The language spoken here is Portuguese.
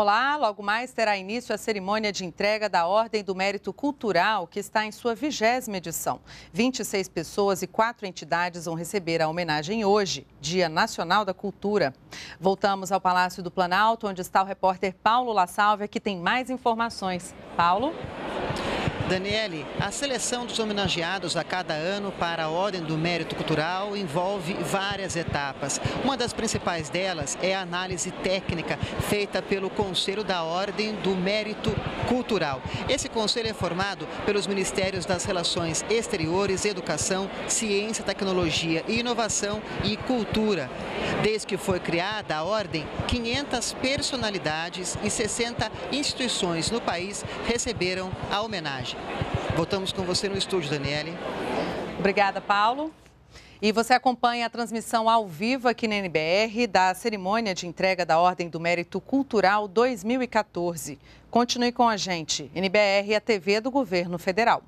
Olá, logo mais terá início a cerimônia de entrega da Ordem do Mérito Cultural, que está em sua vigésima edição. 26 pessoas e quatro entidades vão receber a homenagem hoje, Dia Nacional da Cultura. Voltamos ao Palácio do Planalto, onde está o repórter Paulo La Salve, que tem mais informações. Paulo? Daniele, a seleção dos homenageados a cada ano para a Ordem do Mérito Cultural envolve várias etapas. Uma das principais delas é a análise técnica feita pelo Conselho da Ordem do Mérito Cultural. Esse conselho é formado pelos Ministérios das Relações Exteriores, Educação, Ciência, Tecnologia e Inovação e Cultura. Desde que foi criada a Ordem, 500 personalidades e 60 instituições no país receberam a homenagem. Voltamos com você no estúdio, Daniele. Obrigada, Paulo. E você acompanha a transmissão ao vivo aqui na NBR da cerimônia de entrega da Ordem do Mérito Cultural 2014. Continue com a gente. NBR a TV do Governo Federal.